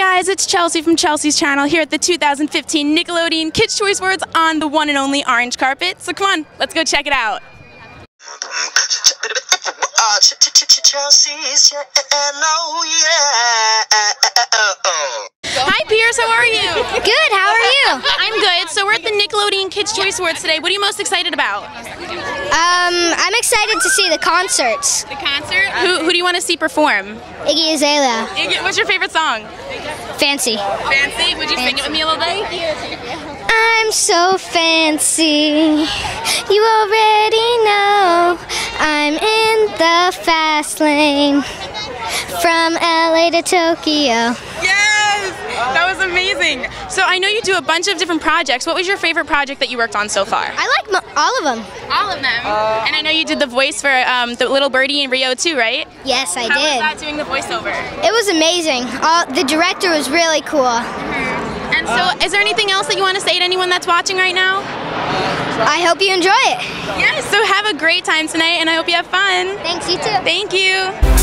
guys, it's Chelsea from Chelsea's channel here at the 2015 Nickelodeon Kids' Choice Awards on the one and only orange carpet. So come on, let's go check it out. Chelsea's channel, yeah. Hi Pierce, how are you? Good, how are you? I'm good. So we're at the Nickelodeon Kids' Choice Awards today. What are you most excited about? I'm excited to see the concerts. The concert? Who, who do you want to see perform? Iggy Azalea, Iggy, What's your favorite song? fancy. Fancy? Would you sing it with me a little bit? I'm so fancy. You already know I'm in the fast lane from LA to Tokyo. Was amazing. So I know you do a bunch of different projects. What was your favorite project that you worked on so far? I like all of them. All of them. and I know you did the voice for um, the little birdie in Rio too, right? Yes, I How was did. that doing the voiceover? It was amazing. All, the director was really cool. And so, is there anything else that you want to say to anyone that's watching right now? I hope you enjoy it. Yes. So have a great time tonight, and I hope you have fun. Thanks, you too. Thank you.